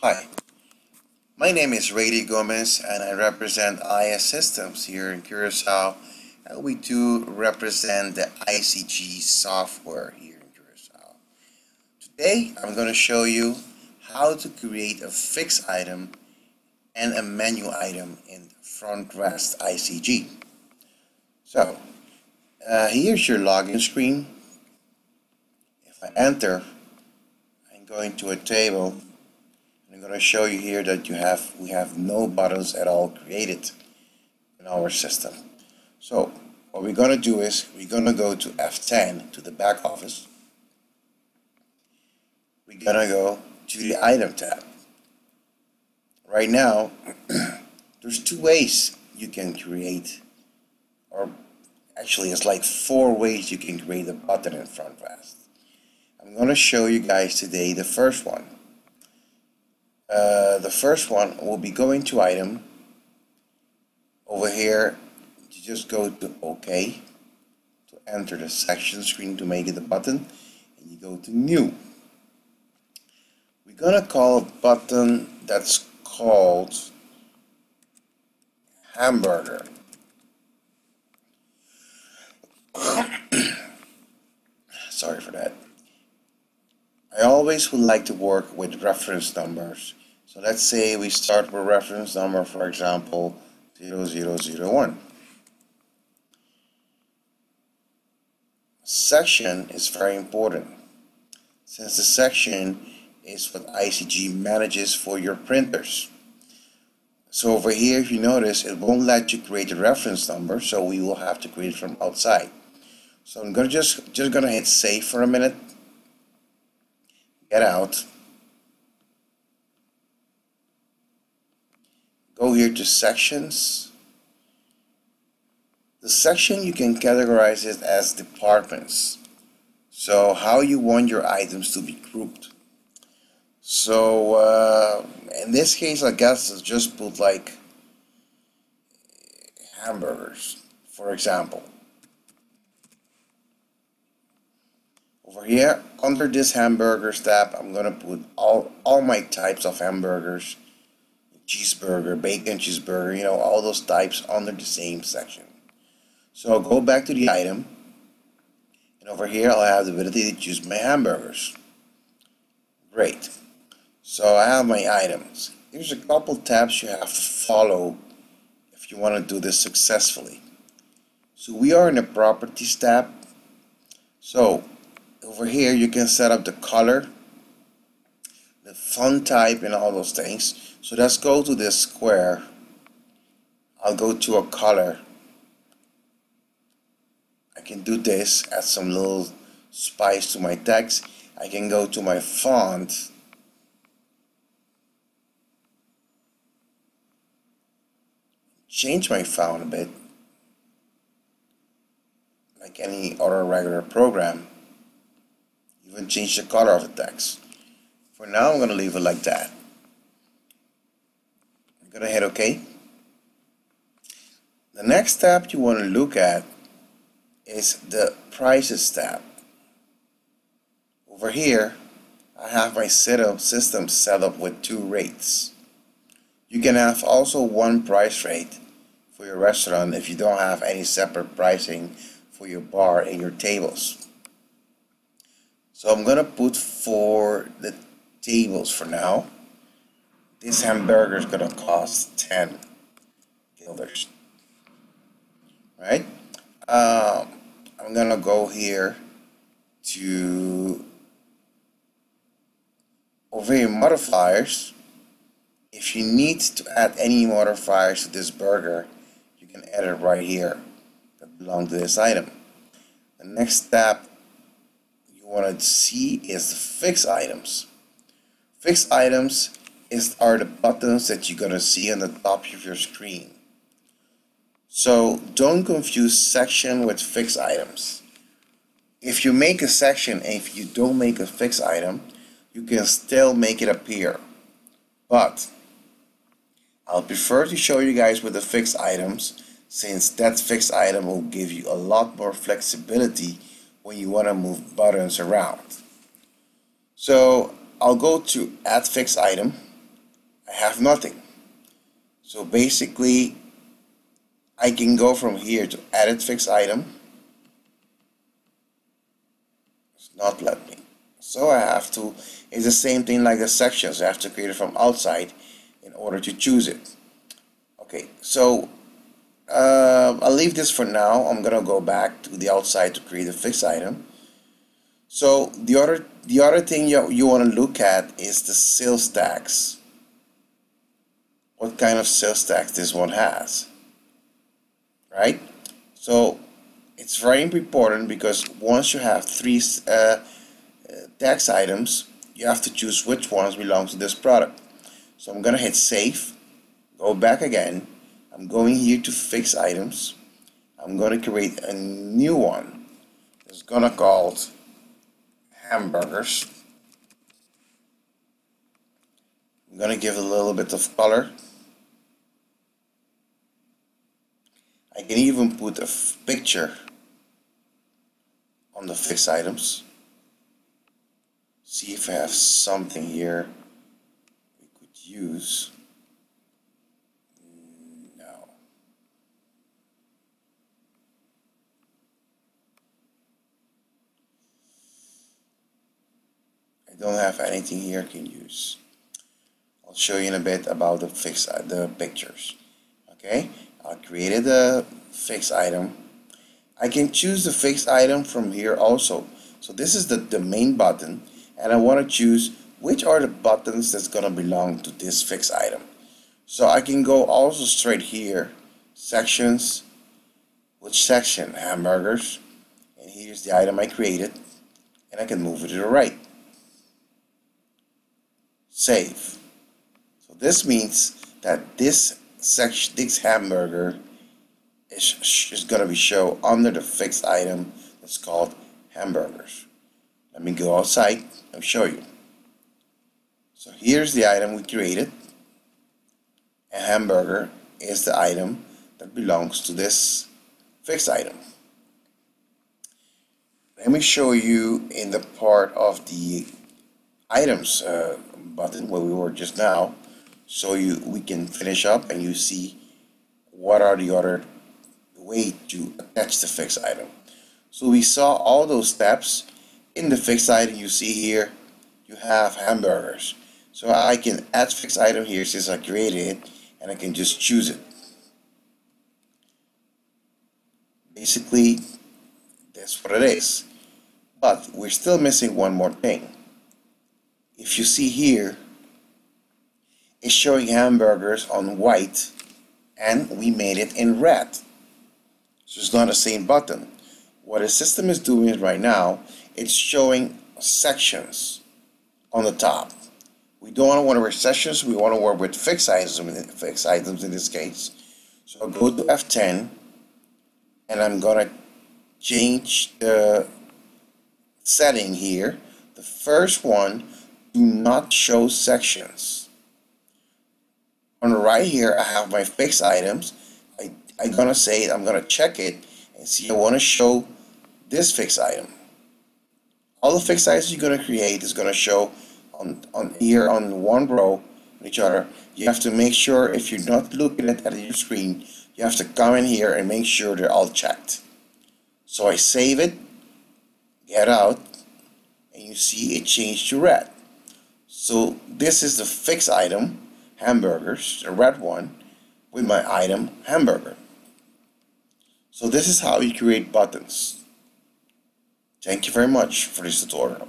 Hi, my name is Raidy Gomes and I represent IS Systems here in Curacao and we do represent the ICG software here in Curacao. Today I'm going to show you how to create a fixed item and a menu item in FrontRest ICG. So uh, here's your login screen. If I enter, I'm going to a table I'm going to show you here that you have we have no buttons at all created in our system. So what we're going to do is we're going to go to F10 to the back office. We're going to go to the item tab. Right now there's two ways you can create or actually it's like four ways you can create a button in FrontRest. I'm going to show you guys today the first one. Uh, the first one will be going to item. Over here, you just go to OK to enter the section screen to make it a button, and you go to New. We're gonna call a button that's called Hamburger. Sorry for that. I always would like to work with reference numbers so let's say we start with reference number, for example, 0001. Section is very important since the section is what ICG manages for your printers. So over here, if you notice, it won't let you create a reference number, so we will have to create it from outside. So I'm gonna just just gonna hit save for a minute, get out, here to sections. The section you can categorize it as departments. So how you want your items to be grouped. So uh, in this case, I guess it's just put like hamburgers, for example. Over here, under this hamburgers tab, I'm gonna put all, all my types of hamburgers cheeseburger, bacon cheeseburger, you know, all those types under the same section. So I'll go back to the item, and over here I'll have the ability to choose my hamburgers. Great. So I have my items. Here's a couple tabs you have to follow if you want to do this successfully. So we are in the properties tab. So over here you can set up the color, the font type and all those things. So let's go to this square. I'll go to a color. I can do this, add some little spice to my text. I can go to my font. Change my font a bit. Like any other regular program. Even change the color of the text. For now, I'm going to leave it like that. I'm going to hit OK. The next tab you want to look at is the prices tab. Over here, I have my setup system set up with two rates. You can have also one price rate for your restaurant if you don't have any separate pricing for your bar and your tables. So I'm gonna put for the tables for now. This hamburger is gonna cost 10 guilders. Right? Um, I'm gonna go here to over here modifiers. If you need to add any modifiers to this burger, you can add it right here that belong to this item. The next step you want to see is the fixed items. Fixed items is are the buttons that you're gonna see on the top of your screen. So don't confuse section with fixed items. If you make a section and if you don't make a fixed item, you can still make it appear. But I'll prefer to show you guys with the fixed items since that fixed item will give you a lot more flexibility when you want to move buttons around. So I'll go to add fixed item I have nothing. So basically, I can go from here to edit fixed item. It's not let me. So I have to, it's the same thing like the sections. I have to create it from outside in order to choose it. Okay, so uh, I'll leave this for now. I'm gonna go back to the outside to create a fixed item. So the other the other thing you, you want to look at is the sales tax. What kind of sales tax this one has, right? So it's very important because once you have three uh, uh, tax items, you have to choose which ones belong to this product. So I'm gonna hit save, go back again. I'm going here to fix items. I'm gonna create a new one. It's gonna called hamburgers. I'm gonna give a little bit of color. I can even put a picture on the fixed items. See if I have something here we could use. No. I don't have anything here I can use. I'll show you in a bit about the fixed the pictures. Okay, I created a fixed item. I can choose the fixed item from here also. So this is the, the main button and I want to choose which are the buttons that's going to belong to this fixed item. So I can go also straight here, sections, which section, hamburgers, and here's the item I created, and I can move it to the right. Save. So this means that this section, Dick's hamburger is, is going to be shown under the fixed item that's called hamburgers. Let me go outside and show you. So here's the item we created. A hamburger is the item that belongs to this fixed item. Let me show you in the part of the items uh, button where we were just now so you we can finish up and you see what are the other way to attach the fixed item. So we saw all those steps. In the fixed item you see here you have hamburgers. So I can add fixed item here since I created it and I can just choose it. Basically that's what it is. But we're still missing one more thing. If you see here it's showing hamburgers on white and we made it in red so it's not the same button what the system is doing right now it's showing sections on the top. We don't want to work sections, we want to work with fixed items, fixed items in this case. So I'll go to F10 and I'm going to change the setting here. The first one, do not show sections. On the right here, I have my fixed items. I, I'm going to say, I'm going to check it and see I want to show this fixed item all the fixed items you're going to create is going to show on, on here on one row each other. You have to make sure if you're not looking at, at your screen, you have to come in here and make sure they're all checked. So I save it, get out, and you see it changed to red. So this is the fixed item, hamburgers, the red one, with my item, hamburger. So this is how you create buttons. Thank you very much for this tutorial.